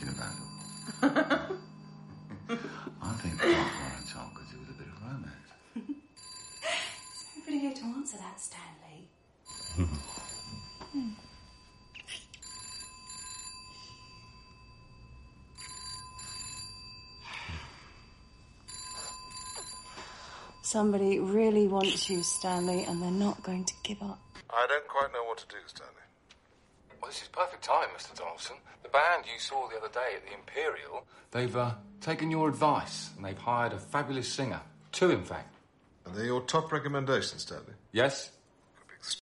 thinking about it. I think Clark Lawrence Hall could do with a bit of romance. Is everybody here to answer that, Stanley? Hmm. Somebody really wants you, Stanley, and they're not going to give up. I don't quite know what to do, Stanley. Well, this is perfect time, Mr. Donaldson. The band you saw the other day at the Imperial, they've uh, taken your advice and they've hired a fabulous singer. Two, in fact. Are they're your top recommendations, Stanley? Yes?